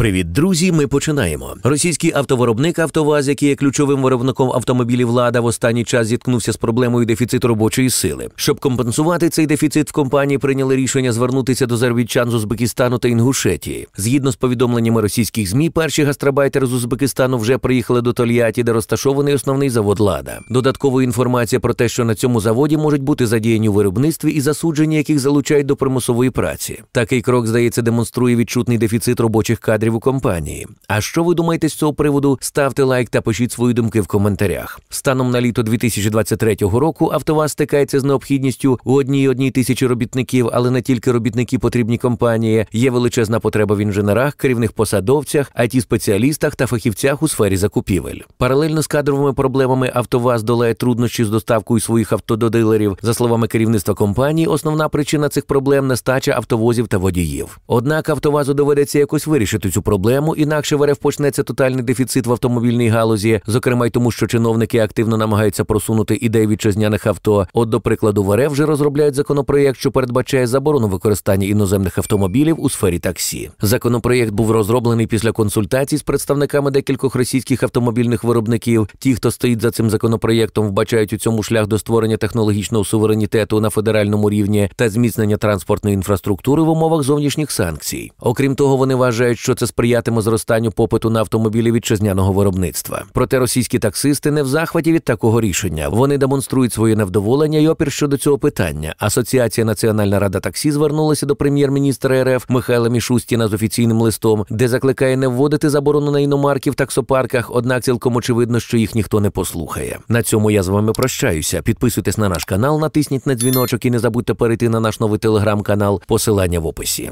Привіт, друзі! Ми починаємо. Російський автовиробник «АвтоВАЗ», який є ключовим виробником автомобілів влада, в останній час зіткнувся з проблемою дефіциту робочої сили. Щоб компенсувати цей дефіцит, в компанії прийняли рішення звернутися до заробітчан з Узбекистану та Інгушетії. Згідно з повідомленнями російських змі, перші гастробайтери з Узбекистану вже приїхали до Тольятті, де розташований основний завод Лада. Додаткова інформація про те, що на цьому заводі можуть бути задіяні у виробництві і засуджені, яких залучають до примусової праці. Такий крок здається демонструє відчутний дефіцит робочих кадрів у компанії. А що ви думаєте з цього приводу? Ставте лайк та пишіть свої думки в коментарях. Станом на літо 2023 року Автоваз стикається з необхідністю у одній одній тисячі робітників, але не тільки робітники потрібні компанії. Є величезна потреба в інженерах, керівних посадовцях, it спеціалістах та фахівцях у сфері закупівель. Паралельно з кадровими проблемами Автоваз долає труднощі з доставкою своїх авто до дилерів. За словами керівництва компанії, основна причина цих проблем нестача автовозів та водіїв. Однак Автовазу доведеться якось вирішити цю проблему, інакше в РФ почнеться тотальний дефіцит в автомобільній галузі, зокрема й тому, що чиновники активно намагаються просунути ідеї вітчизняних авто. От, до прикладу, в РФ вже розробляють законопроєкт, що передбачає заборону використання іноземних автомобілів у сфері таксі. Законопроєкт був розроблений після консультацій з представниками декількох російських автомобільних виробників. Ті, хто стоїть за цим законопроєктом, вбачають у цьому шлях до створення технологічного суверенітету на федеральному рівні та зміцнення транспортної інфраструктури в умовах зовнішніх санкцій. Окрім того, вони вважають, що це сприятиме зростанню попиту на автомобілі вітчизняного виробництва. Проте російські таксисти не в захваті від такого рішення. Вони демонструють своє невдоволення і опір щодо цього питання. Асоціація Національна рада таксі звернулася до прем'єр-міністра РФ Михайла Мішустіна з офіційним листом, де закликає не вводити заборону на іномарки в таксопарках. Однак цілком очевидно, що їх ніхто не послухає. На цьому я з вами прощаюся. Підписуйтесь на наш канал, натисніть на дзвіночок і не забудьте перейти на наш новий телеграм-канал. Посилання в описі.